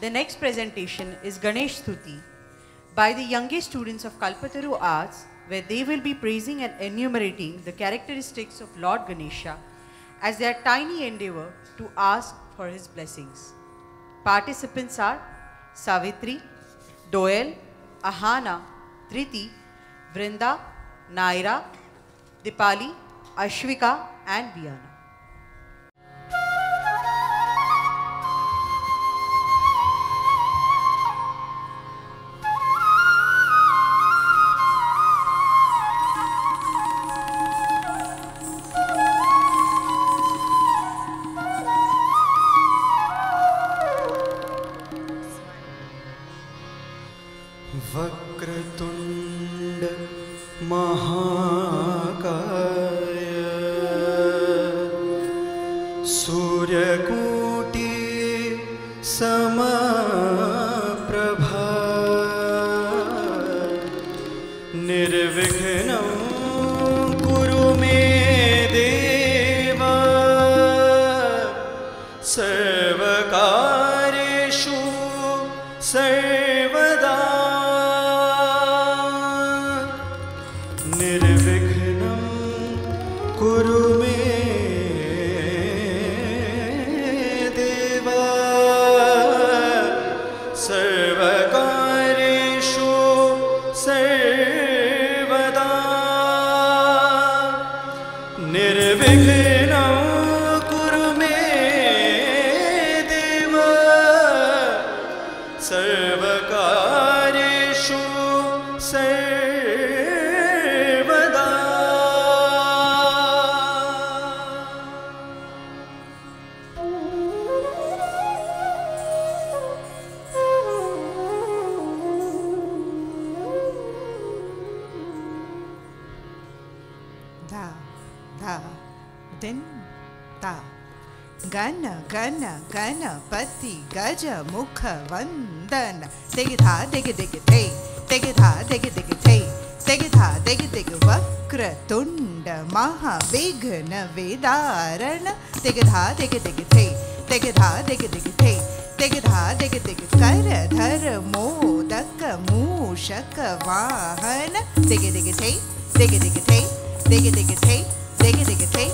The next presentation is Ganesh Stuti by the youngest students of Kalpataru Arts, where they will be praising and enumerating the characteristics of Lord Ganesha as their tiny endeavor to ask for his blessings. Participants are Savitri, Doel, Ahana, Triti, Vrinda, Naira, Dipali, Ashwika, and Viana. महाकाय। सूर्यकोटि समप्रभा। मे देव। सर्वकार्येषु सर्वदा धा धा, दिन, ता। गण गण, गणपति, गज, मुख, वंदन। दिग, धा, दिग दिग, थे। दिग, धा, दिग दिग, थे। दिग, धा, दिग दिग, वक्र तुंड महाविघ्न वेदारण। दिग, धा, दिग दिग, थे। दिग, धा, दिग दिग, थे। दिग, धा, दिग दिग, कर, धर, मोदक, मूषक, वाहन। दिग दिग, थे। दिग दिग, थे। दिग दिग थे दिग दिग थे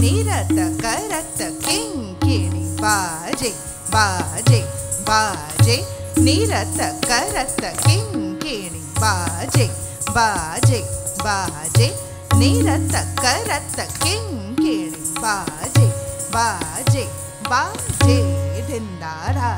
निरत करत किंकिणी बाजे बाजे बाजे निरत करत किंकिणी बाजे बाजे बाजे निरत करत किंकिणी बाजे बाजे बाजे धिंदा धा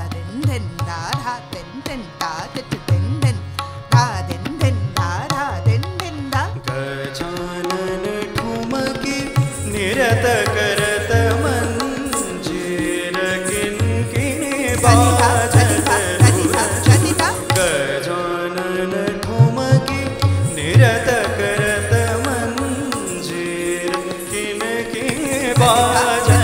बाजा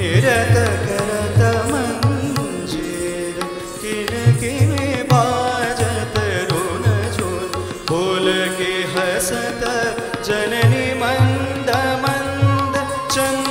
निरत करत मंजीर किन किन बाजत जननी मंद मंद चंद्रभाल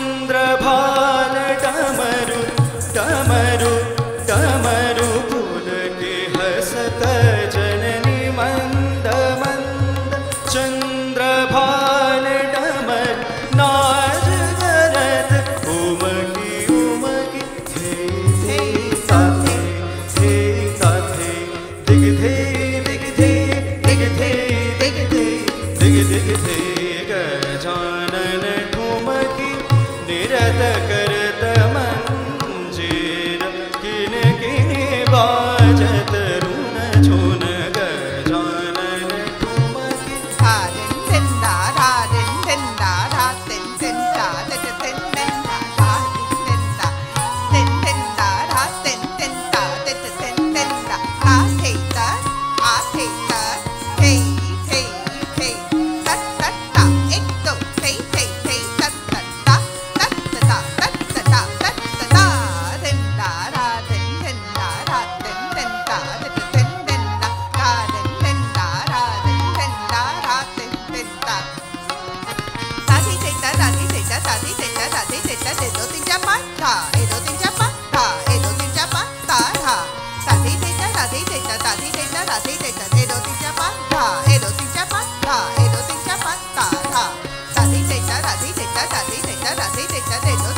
echas así, te echas de.